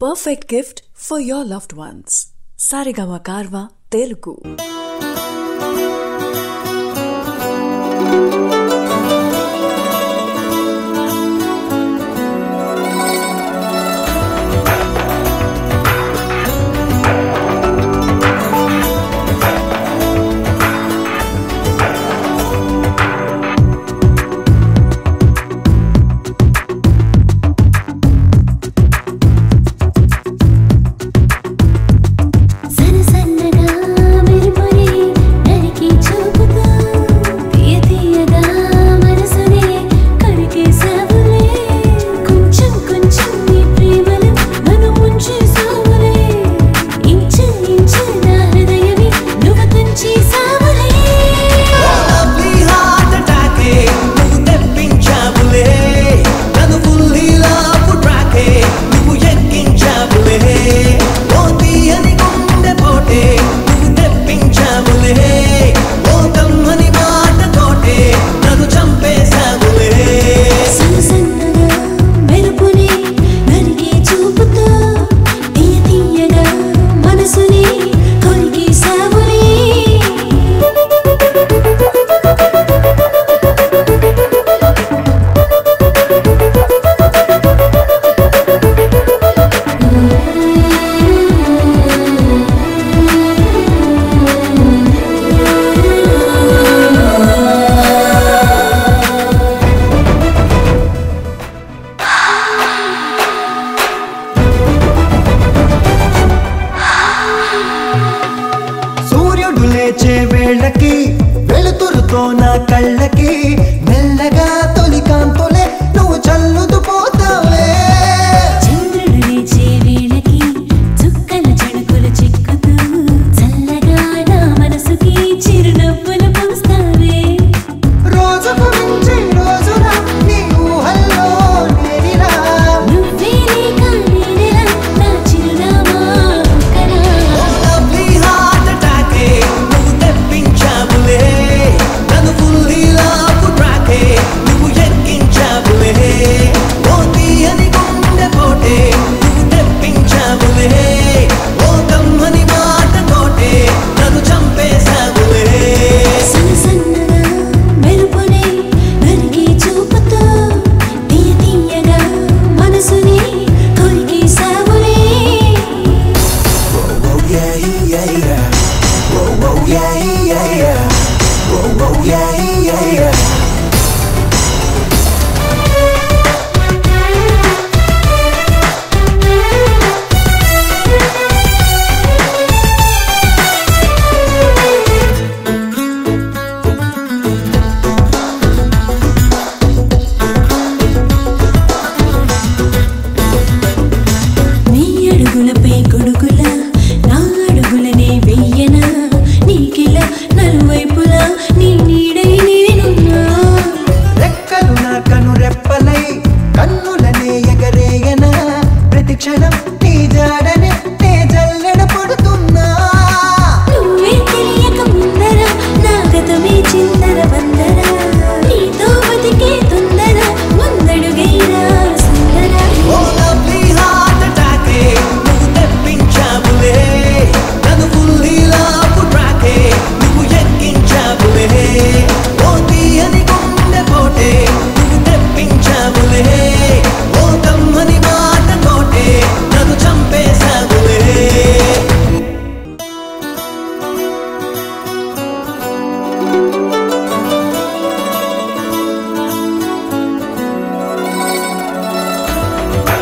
perfect gift for your loved ones. Sarigama Karva Telugu. వెలుతురుతో నా కళ్ళకి మెల్లగా yeah.